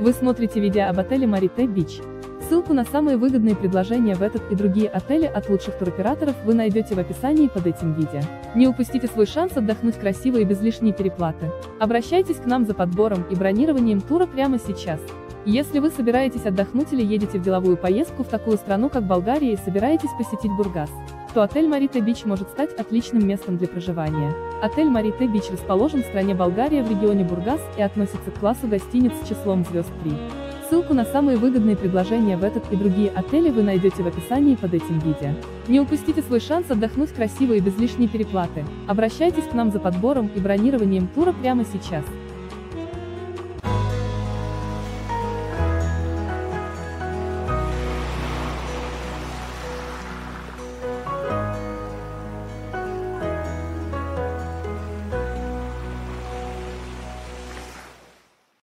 Вы смотрите видео об отеле Murite Beach. Ссылку на самые выгодные предложения в этот и другие отели от лучших туроператоров вы найдете в описании под этим видео. Не упустите свой шанс отдохнуть красиво и без лишней переплаты. Обращайтесь к нам за подбором и бронированием тура прямо сейчас. Если вы собираетесь отдохнуть или едете в деловую поездку в такую страну, как Болгария, и собираетесь посетить Бургас, то отель Murite Beach может стать отличным местом для проживания. Отель Murite Beach расположен в стране Болгария в регионе Бургас и относится к классу гостиниц с числом звезд 3. Ссылку на самые выгодные предложения в этот и другие отели вы найдете в описании под этим видео. Не упустите свой шанс отдохнуть красиво и без лишней переплаты. Обращайтесь к нам за подбором и бронированием тура прямо сейчас.